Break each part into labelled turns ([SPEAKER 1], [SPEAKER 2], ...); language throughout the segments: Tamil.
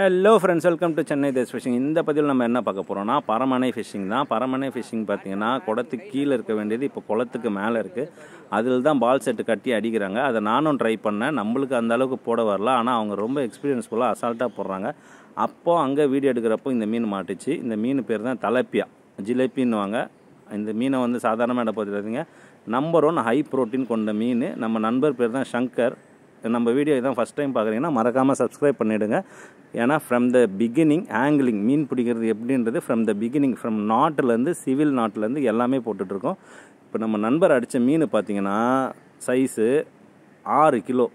[SPEAKER 1] Hello friends welcome to Chennai these fishing இந்த பதிவில் நம்ம என்ன பார்க்க போகிறோம்னா பரமனை ஃபிஷிங் தான். பரமனை ஃபிஷிங் பார்த்தீங்கன்னா குளத்துக்கு கீழே இருக்க வேண்டியது இப்போ குளத்துக்கு மேலே இருக்குது அதில் தான் பால் செட்டு கட்டி அடிக்கிறாங்க. அதை நானும் ட்ரை பண்ணேன். நம்மளுக்கு அந்த அளவுக்கு போட வரல. ஆனால் அவங்க ரொம்ப எக்ஸ்பீரியன்ஸ்ஃபுல்லாக அசால்ட்டாக போடுறாங்க. அப்போது அங்கே வீடியோ எடுக்கிறப்போ இந்த மீன் மாட்டுச்சு. இந்த மீன் பேர் தான் தலைப்பியா. ஜிலேபின்னுவாங்க. இந்த மீனை வந்து சாதாரணமாக என்ன பார்த்துருந்தீங்க நம்பர் ஒன் ஹை ப்ரோட்டீன் கொண்ட மீன். நம்ம நண்பர் பேர் தான் சங்கர். நம்ம வீடியோ இதான் ஃபஸ்ட் டைம் பார்க்குறீங்கன்னா மறக்காமல் சப்ஸ்கிரைப் பண்ணிவிடுங்க ஏன்னா ஃப்ரம் த பிகினிங் ஆங்கிளிங் மீன் பிடிக்கிறது எப்படின்றது ஃப்ரம் த பிகினிங் ஃப்ரம் நாட்டிலேருந்து சிவில் நாட்டிலேருந்து எல்லாமே போட்டுட்ருக்கோம். இப்போ நம்ம நண்பர் அடித்த மீன் பார்த்தீங்கன்னா சைஸு ஆறு கிலோ.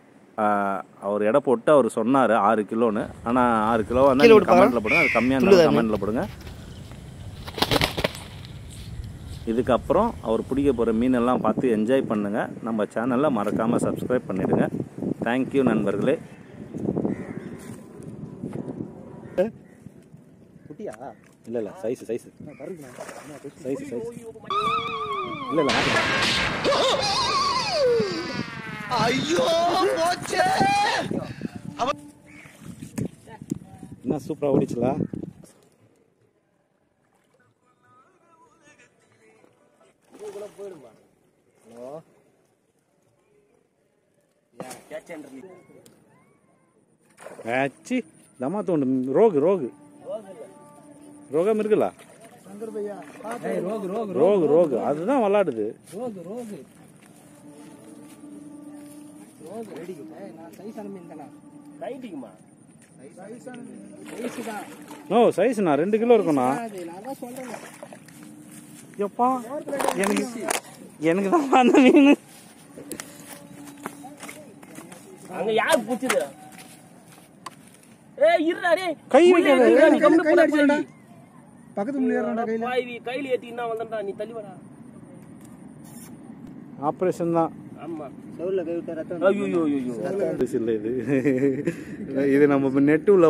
[SPEAKER 1] அவர் எடை போட்டு அவர் சொன்னார் ஆறு கிலோன்னு. ஆனால் ஆறு கிலோ வந்து கமெண்ட்டில் போடுங்க. அது கம்மியாக இருந்தாலும் கமெண்ட்டில் போடுங்க. இதுக்கப்புறம் அவர் பிடிக்க போகிற மீனெல்லாம் பார்த்து என்ஜாய் பண்ணுங்கள் நம்ம சேனலில் மறக்காமல் சப்ஸ்கிரைப் பண்ணிவிடுங்க தேங்க்யூ நண்பர்களே.
[SPEAKER 2] குட்டியா?
[SPEAKER 1] இல்லை இல்லை சைஸ் சைஸ் சைஸ் சைஸ் இல்லை இல்லை
[SPEAKER 2] ஐயோ போச்சே!
[SPEAKER 1] என்ன சூப்பராக ஓடிச்சுலா? ஆச்சி தமா தோண்டு. ரோகு ரோகு. ரோகம் இருக்குல்ல? ரோகு ரோகு. அதுதான் விளாடுது. நோ சைஸ்ண்ணா ரெண்டு கிலோ இருக்கும்ண்ணா எப்பா எனக்கு எனக்கு தான் அந்த மீன்.
[SPEAKER 3] அங்க யாரு புடிச்சது ஏய் இருடா டேய்
[SPEAKER 1] கை வைக்காத.
[SPEAKER 3] நீ கம்முனு போடா,
[SPEAKER 2] அடிச்சிடா. பக்கத்து முன்னேறா கையில
[SPEAKER 3] பாவி, கையில ஏத்திக்கினா வந்தேன்டா, நீ தள்ளி வாடா.
[SPEAKER 1] ஆப்ரேஷன் தான்
[SPEAKER 3] ஆமா.
[SPEAKER 2] செவுல கை விட்ட ரத்தம்
[SPEAKER 3] ஐயோ, ஐயோ, ஐயோ,
[SPEAKER 1] இது இது நம்ம நெட்டு உள்ள